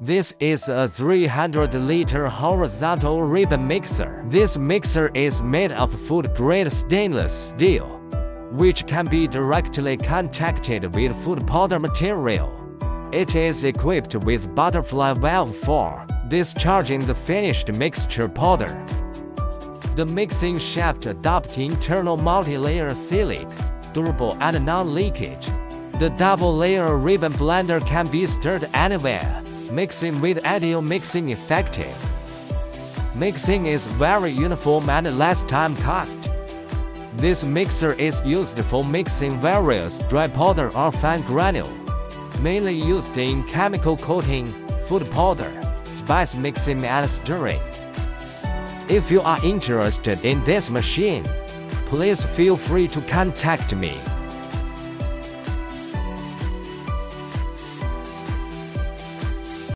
This is a 300 liter horizontal ribbon mixer. This mixer is made of food grade stainless steel, which can be directly contacted with food powder material. It is equipped with butterfly valve for discharging the finished mixture powder. The mixing shaft adopts internal multi-layer sealing, durable and non-leakage. The double-layer ribbon blender can be stirred anywhere, mixing with ideal mixing effective. Mixing is very uniform and less time cost. This mixer is used for mixing various dry powder or fine granule, mainly used in chemical coating, food powder, spice mixing and stirring. If you are interested in this machine, please feel free to contact me.